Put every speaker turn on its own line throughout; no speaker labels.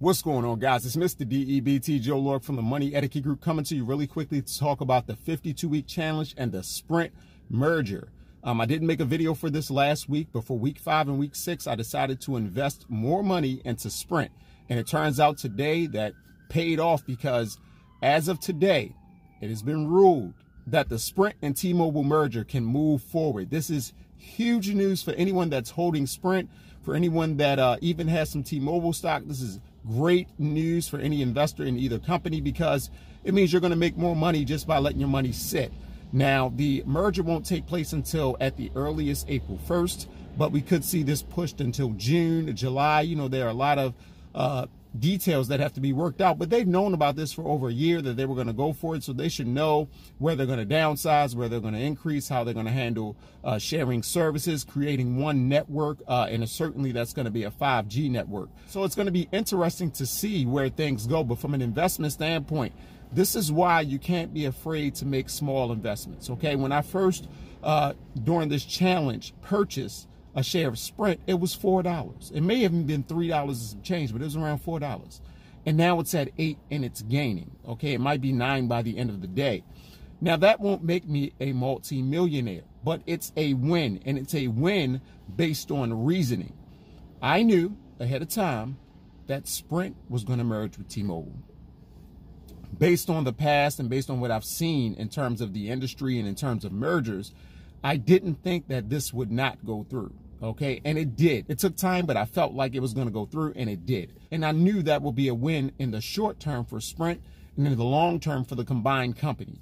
What's going on, guys? It's Mr. DEBT Joe Lorick from the Money Etiquette Group coming to you really quickly to talk about the 52 week challenge and the Sprint merger. Um, I didn't make a video for this last week, but for week five and week six, I decided to invest more money into Sprint. And it turns out today that paid off because as of today, it has been ruled that the Sprint and T-Mobile merger can move forward. This is huge news for anyone that's holding Sprint, for anyone that uh, even has some T-Mobile stock. This is great news for any investor in either company because it means you're going to make more money just by letting your money sit. Now, the merger won't take place until at the earliest April 1st, but we could see this pushed until June, July. You know, there are a lot of uh, details that have to be worked out, but they've known about this for over a year that they were going to go for it. So they should know where they're going to downsize, where they're going to increase, how they're going to handle uh, sharing services, creating one network, uh, and certainly that's going to be a 5G network. So it's going to be interesting to see where things go. But from an investment standpoint, this is why you can't be afraid to make small investments. Okay. When I first, uh, during this challenge, purchased a share of Sprint, it was four dollars. It may have been three dollars and some change, but it was around four dollars. And now it's at eight and it's gaining. Okay, it might be nine by the end of the day. Now that won't make me a multi-millionaire, but it's a win, and it's a win based on reasoning. I knew ahead of time that Sprint was going to merge with T-Mobile. Based on the past and based on what I've seen in terms of the industry and in terms of mergers, I didn't think that this would not go through. Okay. And it did. It took time, but I felt like it was going to go through and it did. And I knew that would be a win in the short term for Sprint and in the long term for the combined company.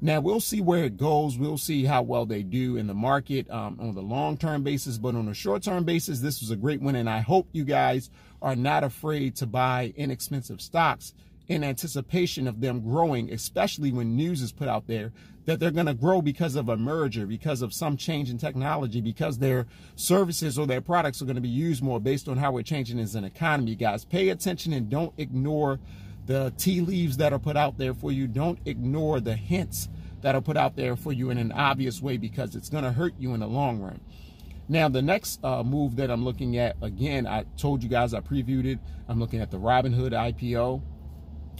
Now we'll see where it goes. We'll see how well they do in the market um, on the long term basis, but on a short term basis, this was a great win. And I hope you guys are not afraid to buy inexpensive stocks in anticipation of them growing, especially when news is put out there that they're going to grow because of a merger, because of some change in technology, because their services or their products are going to be used more based on how we're changing as an economy. Guys, pay attention and don't ignore the tea leaves that are put out there for you. Don't ignore the hints that are put out there for you in an obvious way because it's going to hurt you in the long run. Now, the next uh, move that I'm looking at, again, I told you guys I previewed it. I'm looking at the Robinhood IPO.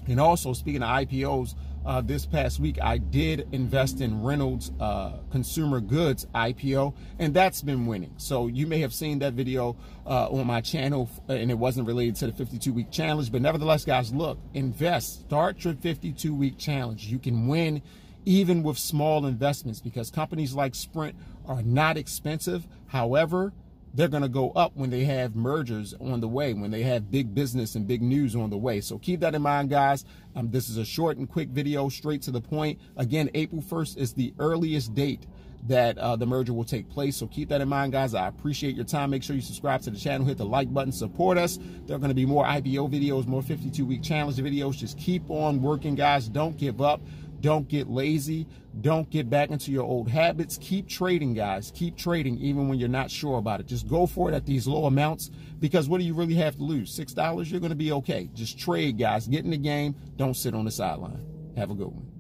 And also, speaking of IPOs, uh, this past week, I did invest in Reynolds uh, Consumer Goods IPO, and that's been winning. So you may have seen that video uh, on my channel, and it wasn't related to the 52 week challenge. But nevertheless, guys, look, invest, start your 52 week challenge. You can win even with small investments because companies like Sprint are not expensive. However, they're going to go up when they have mergers on the way, when they have big business and big news on the way. So keep that in mind, guys. Um, this is a short and quick video, straight to the point. Again, April 1st is the earliest date that uh, the merger will take place. So keep that in mind, guys. I appreciate your time. Make sure you subscribe to the channel, hit the like button, support us. There are going to be more IPO videos, more 52 week challenge videos. Just keep on working, guys. Don't give up. Don't get lazy. Don't get back into your old habits. Keep trading, guys. Keep trading even when you're not sure about it. Just go for it at these low amounts because what do you really have to lose? $6? You're going to be okay. Just trade, guys. Get in the game. Don't sit on the sideline. Have a good one.